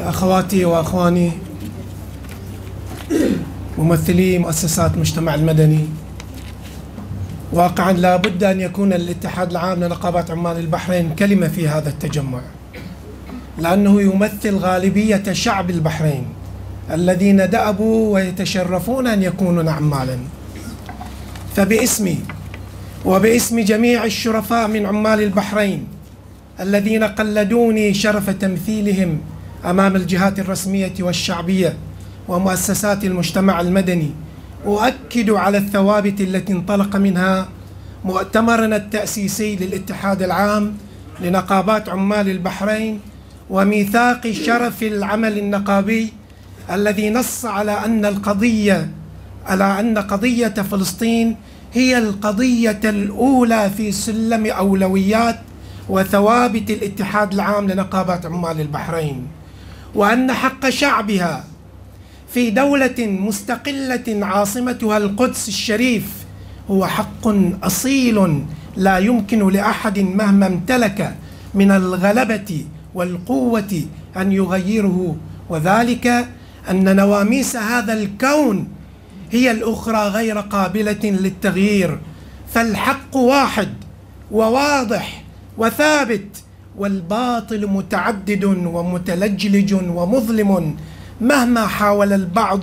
أخواتي وأخواني ممثلي مؤسسات المجتمع المدني. واقعا لا بد أن يكون الاتحاد العام لنقابات عمال البحرين كلمة في هذا التجمع لأنه يمثل غالبية شعب البحرين الذين دأبوا ويتشرفون أن يكونوا عمالا. فباسمي وباسم جميع الشرفاء من عمال البحرين الذين قلدوني شرف تمثيلهم أمام الجهات الرسمية والشعبية ومؤسسات المجتمع المدني. أؤكد على الثوابت التي انطلق منها مؤتمرنا التأسيسي للاتحاد العام لنقابات عمال البحرين وميثاق شرف العمل النقابي الذي نص على أن القضية على أن قضية فلسطين هي القضية الأولى في سلم أولويات وثوابت الاتحاد العام لنقابات عمال البحرين. وأن حق شعبها في دولة مستقلة عاصمتها القدس الشريف هو حق أصيل لا يمكن لأحد مهما امتلك من الغلبة والقوة أن يغيره وذلك أن نواميس هذا الكون هي الأخرى غير قابلة للتغيير فالحق واحد وواضح وثابت والباطل متعدد ومتلجلج ومظلم مهما حاول البعض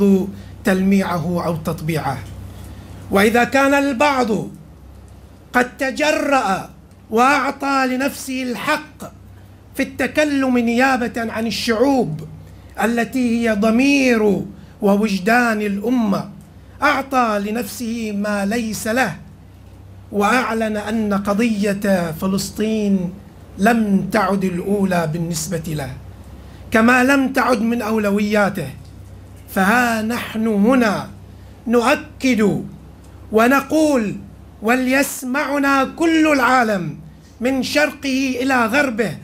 تلميعه أو تطبيعه. وإذا كان البعض قد تجرأ وأعطى لنفسه الحق في التكلم نيابة عن الشعوب التي هي ضمير ووجدان الأمة أعطى لنفسه ما ليس له وأعلن أن قضية فلسطين لم تعد الأولى بالنسبة له كما لم تعد من أولوياته. فها نحن هنا نؤكد ونقول وليسمعنا كل العالم من شرقه إلى غربه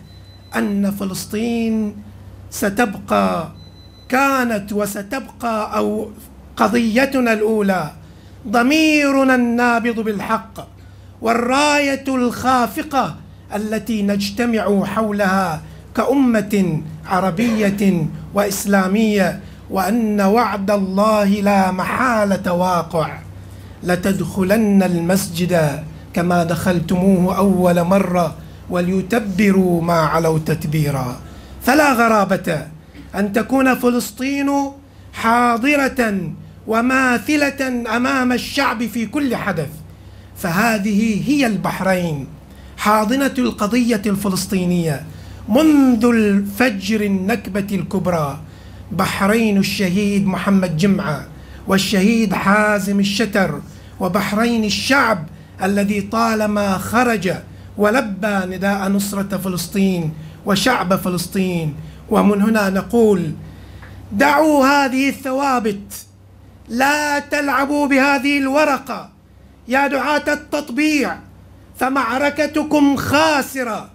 أن فلسطين ستبقى كانت وستبقى أو قضيتنا الأولى ضميرنا النابض بالحق والراية الخافقة التي نجتمع حولها كأمة عربية وإسلامية وأن وعد الله لا محالة واقع. لتدخلن المسجد كما دخلتموه أول مرة وليتبروا ما علوا تتبيرا. فلا غرابة أن تكون فلسطين حاضرة وماثلة أمام الشعب في كل حدث. فهذه هي البحرين. حاضنة القضية الفلسطينية منذ الفجر النكبة الكبرى بحرين الشهيد محمد جمعة والشهيد حازم الشتر وبحرين الشعب الذي طالما خرج ولبى نداء نصرة فلسطين وشعب فلسطين. ومن هنا نقول دعوا هذه الثوابت لا تلعبوا بهذه الورقة. يا دعاة التطبيع فمعركتكم خاسرة.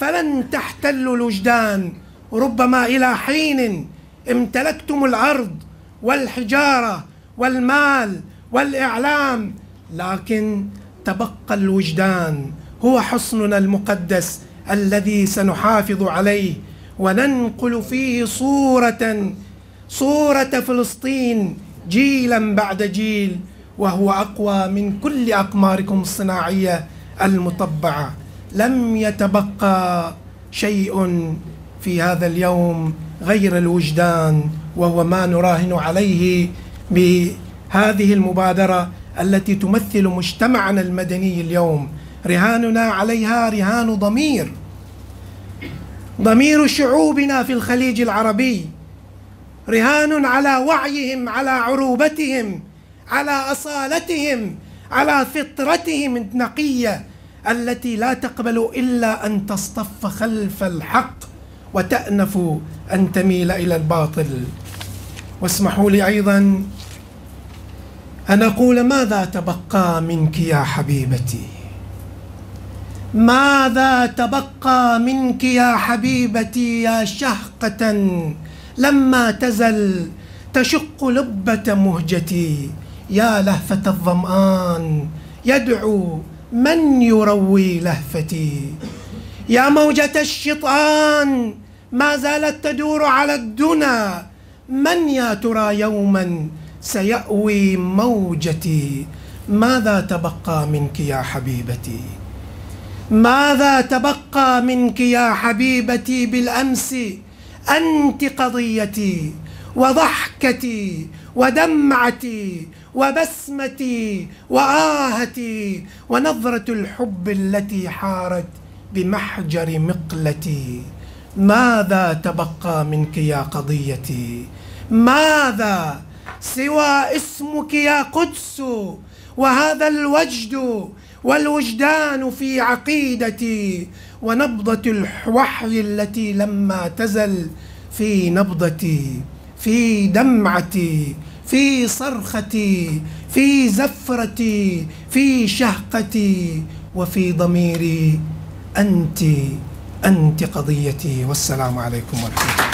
فلن تحتلوا الوجدان. ربما إلى حين امتلكتم الأرض والحجارة والمال والإعلام لكن تبقى الوجدان. هو حصننا المقدس الذي سنحافظ عليه وننقل فيه صورة صورة فلسطين جيلا بعد جيل وهو أقوى من كل أقماركم الصناعية. المطبعة. لم يتبقى شيء في هذا اليوم غير الوجدان وهو ما نراهن عليه بهذه المبادرة التي تمثل مجتمعنا المدني اليوم. رهاننا عليها رهان ضمير. ضمير شعوبنا في الخليج العربي. رهان على وعيهم على عروبتهم على أصالتهم. على فطرتهم النقيه التي لا تقبل إلا أن تصطف خلف الحق وتأنف أن تميل إلى الباطل. واسمحوا لي أيضا أن أقول ماذا تبقى منك يا حبيبتي؟ ماذا تبقى منك يا حبيبتي يا شهقة لما تزل تشق لبة مهجتي؟ يا لهفة الظمآن يدعو من يروي لهفتي؟ يا موجة الشيطان ما زالت تدور على الدنا من يا ترى يوما سيأوي موجتي؟ ماذا تبقى منك يا حبيبتي؟ ماذا تبقى منك يا حبيبتي بالأمس؟ أنت قضيتي وضحكتي ودمعتي وبسمتي وآهتي ونظرة الحب التي حارت بمحجر مقلتي. ماذا تبقى منك يا قضيتي؟ ماذا سوى اسمك يا قدس وهذا الوجد والوجدان في عقيدتي ونبضة الوحي التي لما تزل في نبضتي؟ في دمعتي في صرختي في زفرتي في شهقتي وفي ضميري أنت أنت قضيتي. والسلام عليكم ورحمة الله.